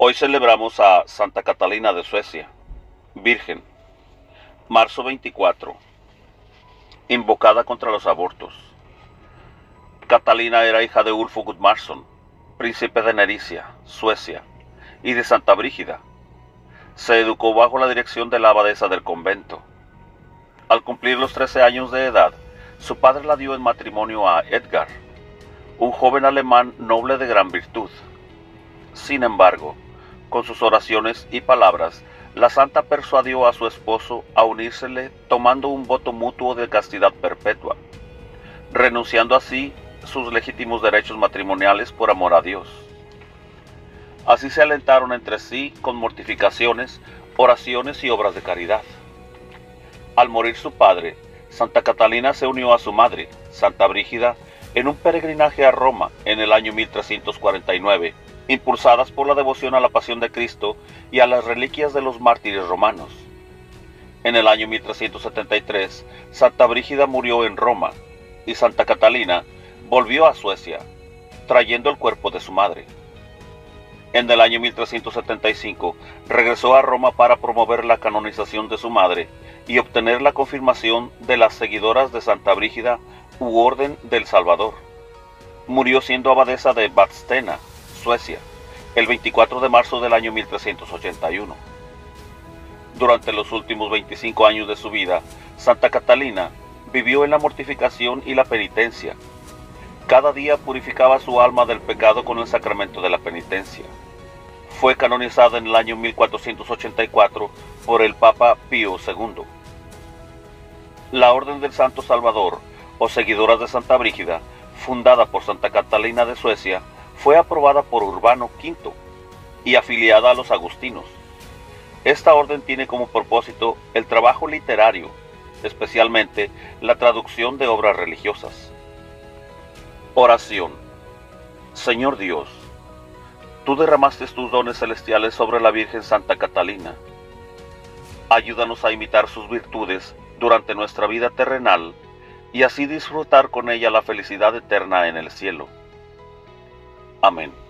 Hoy celebramos a Santa Catalina de Suecia, Virgen, marzo 24, invocada contra los abortos. Catalina era hija de Ulfo Gudmarsson, príncipe de Nericia, Suecia, y de Santa Brígida. Se educó bajo la dirección de la abadesa del convento. Al cumplir los 13 años de edad, su padre la dio en matrimonio a Edgar, un joven alemán noble de gran virtud. Sin embargo, con sus oraciones y palabras, la santa persuadió a su esposo a unírsele tomando un voto mutuo de castidad perpetua, renunciando así sus legítimos derechos matrimoniales por amor a Dios. Así se alentaron entre sí con mortificaciones, oraciones y obras de caridad. Al morir su padre, Santa Catalina se unió a su madre, Santa Brígida, en un peregrinaje a Roma en el año 1349, impulsadas por la devoción a la pasión de Cristo y a las reliquias de los mártires romanos. En el año 1373, Santa Brígida murió en Roma y Santa Catalina volvió a Suecia, trayendo el cuerpo de su madre. En el año 1375 regresó a Roma para promover la canonización de su madre y obtener la confirmación de las seguidoras de Santa Brígida u Orden del Salvador. Murió siendo abadesa de Vadstena, Suecia, el 24 de marzo del año 1381. Durante los últimos 25 años de su vida, Santa Catalina vivió en la mortificación y la penitencia. Cada día purificaba su alma del pecado con el sacramento de la penitencia. Fue canonizada en el año 1484 por el Papa Pío II. La Orden del Santo Salvador, o Seguidoras de Santa Brígida, fundada por Santa Catalina de Suecia, fue aprobada por Urbano V y afiliada a los agustinos. Esta orden tiene como propósito el trabajo literario, especialmente la traducción de obras religiosas. Oración. Señor Dios, tú derramaste tus dones celestiales sobre la Virgen Santa Catalina. Ayúdanos a imitar sus virtudes durante nuestra vida terrenal y así disfrutar con ella la felicidad eterna en el cielo. Amén.